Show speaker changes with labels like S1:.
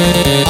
S1: Música